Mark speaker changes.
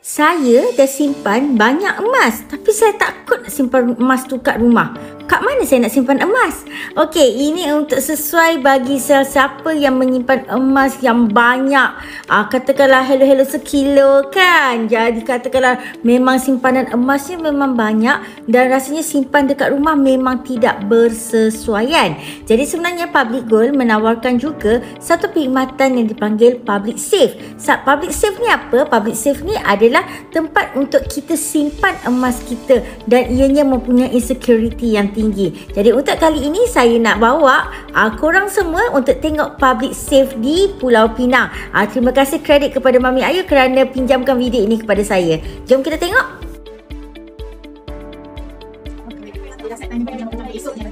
Speaker 1: Saya dah simpan banyak emas tapi saya takut nak simpan emas tu kat rumah. Kat mana saya nak simpan emas? Okey, ini untuk sesuai bagi siapa yang menyimpan emas yang banyak. Ah, katakanlah hello-hello sekilo kan. Jadi katakanlah memang simpanan emasnya memang banyak dan rasanya simpan dekat rumah memang tidak bersesuaian. Jadi sebenarnya Public Gold menawarkan juga satu perkhidmatan yang dipanggil Public Safe. Public Safe ni apa? Public Safe ni adalah tempat untuk kita simpan emas kita dan ianya mempunyai security yang tinggi tinggi. Jadi untuk kali ini saya nak bawa uh, korang semua untuk tengok public safe di Pulau Pinang. Uh, terima kasih kredit kepada Mami Ayu kerana pinjamkan video ini kepada saya. Jom kita tengok. Okay. Okay. Okay. Okay. Okay. Okay. Okay. Okay.